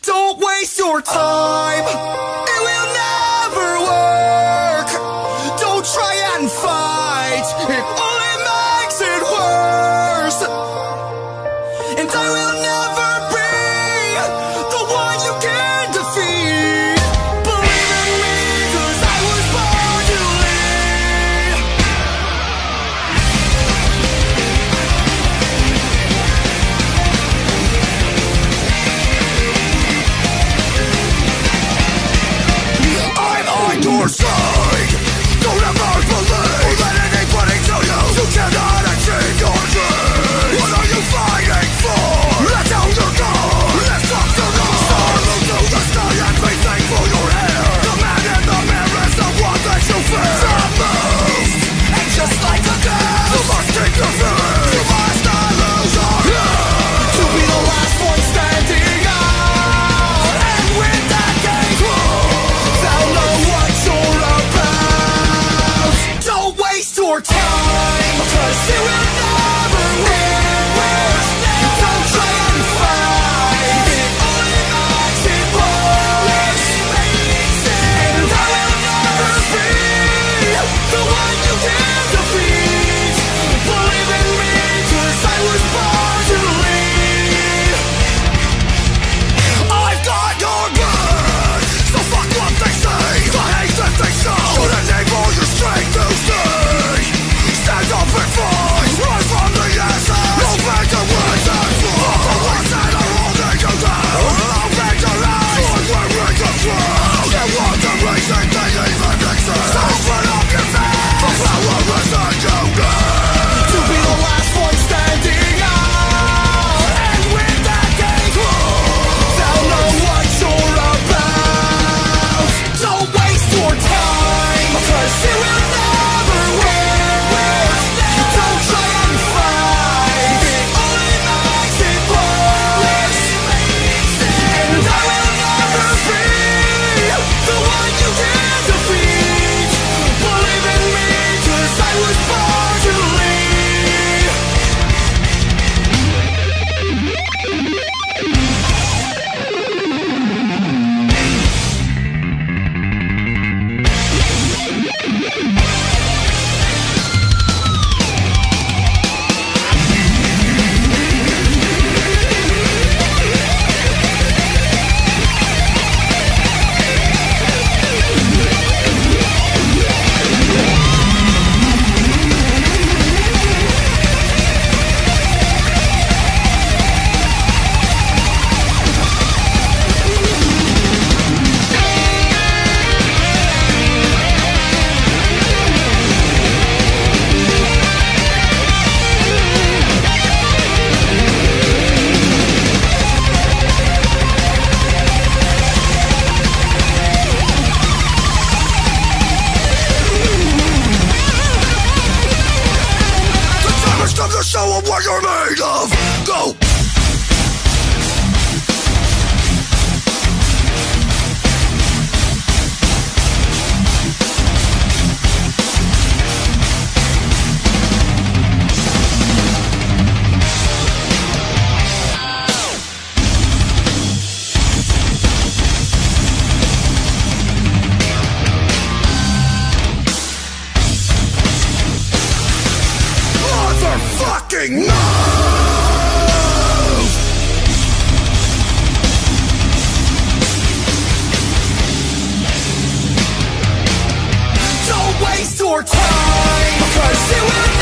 Don't waste your time. Oh. going, I'll try to see where show them what you're made of. Go! hearing. Move! Don't waste your time, cause it will